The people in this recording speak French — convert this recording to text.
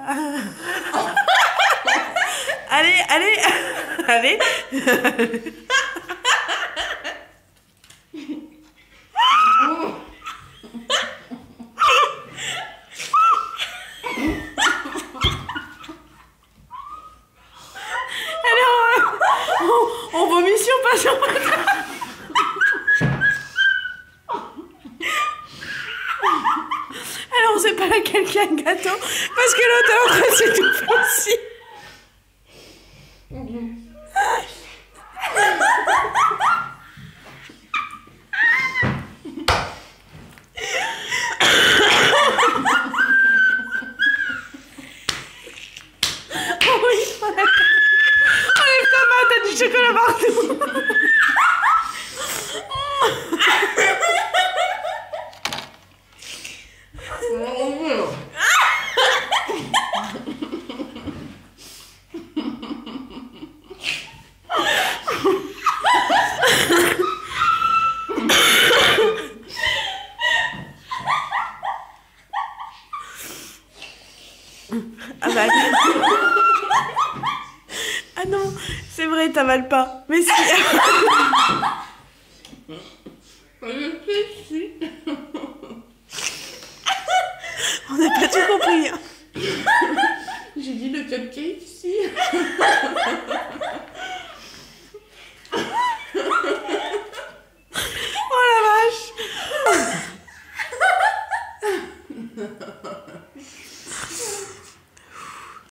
allez, allez, allez. Alors, on, on vomit sur pas sur Sait pas laquelle qui a le gâteau parce que l'autre est en train de s'étouffer. Oh oui, enlève ta main, t'as du chocolat partout. Ah bah. ah non, c'est vrai, t'avales pas. Mais si. On n'a pas tout compris. Hein. J'ai dit le cupcake ici. oh la vache. ハハハハ!